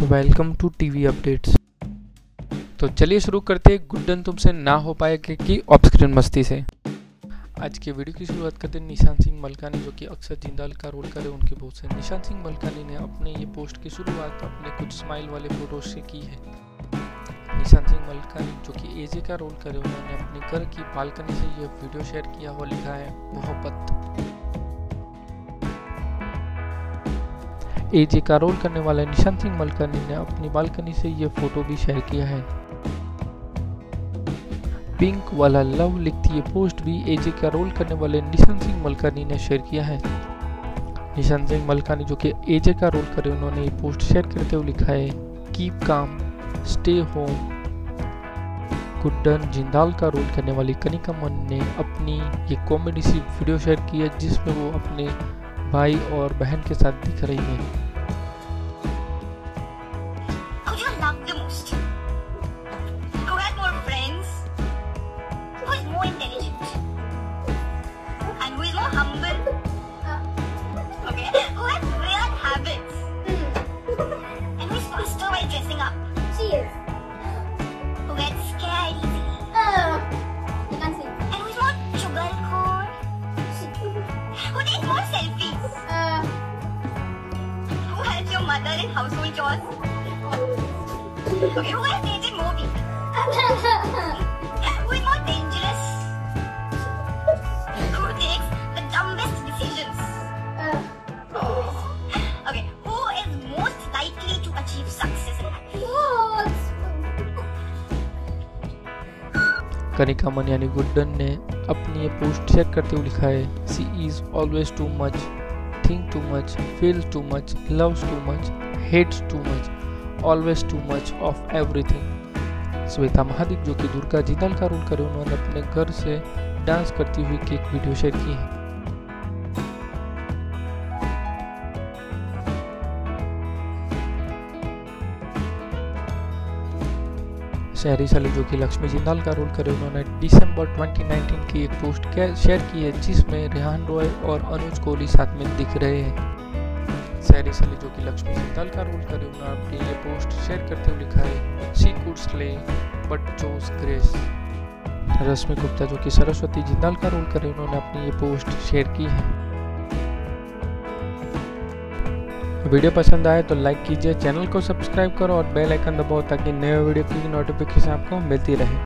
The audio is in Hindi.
वेलकम टू टीवी अपडेट्स तो चलिए शुरू करते हैं। गुड्डन तुमसे ना हो पाएगा कि ऑफ़ स्क्रीन मस्ती से। आज के वीडियो की शुरुआत करते हैं निशान सिंह मलकानी, जो कि अक्सर जिंदाल का रोल करे उनके बहुत से। निशान सिंह मलकानी ने अपने ये पोस्ट की शुरुआत अपने कुछ स्माइल वाले फ़ोटो से की है। निशान सिंह मलकानी, जो कि एजे का रोल करे, उन्होंने अपने घर की बालकनी से यह वीडियो शेयर किया हुआ लिखा है। मोहब्बत। एजे का रोल करने वाले निशांत सिंह मलकानी ने अपनी बालकनी से ये फ़ोटो भी शेयर किया है। पिंक वाला लव लिखती ये पोस्ट भी एजे का रोल करने वाले निशांत सिंह मलकानी ने शेयर किया है। निशांत सिंह मलकानी जो कि एजे का रोल करे, उन्होंने ये पोस्ट शेयर करते हुए लिखा है keep calm stay home Guddan Jindal का रोल करने वाली कनिका मन ने अपनी ये कॉमेडी सी वीडियो शेयर की है, जिसमें वो अपने भाई और बहन के साथ दिख रही है। Who in household chores? Okay. Who has dated people? Who is more dangerous? Who takes the dumbest decisions? uh, Okay, who is most likely to achieve success in life? what? Kanika मन यानी गुड्डन ने अपनी ये पोस्ट शेयर करते हुए लिखा है she is always too much think too much feel too much loves too much hates too much always too much of everything Shweta Mahadik जो कि दुर्गा जिंदाल का रोल करे उन्होंने अपने घर से डांस करती हुई की एक वीडियो शेयर की है। शहरी सली जो कि लक्ष्मी जिंदाल का रोल करे उन्होंने दिसंबर 2019 की एक पोस्ट शेयर की है, जिसमें रेहान रॉय और अनुज कोहली साथ में दिख रहे हैं। शहरी सली जो कि लक्ष्मी जिंदाल का रोल करे उन्होंने अपनी ये पोस्ट शेयर करते हुए लिखा है she could slay but chose grace Rashmi Gupta जो कि सरस्वती जिंदाल का रोल करे उन्होंने अपनी ये पोस्ट शेयर की है। वीडियो पसंद आए तो लाइक कीजिए, चैनल को सब्सक्राइब करो और बेल आइकन दबाओ ताकि नए वीडियो की नोटिफिकेशन आपको मिलती रहे।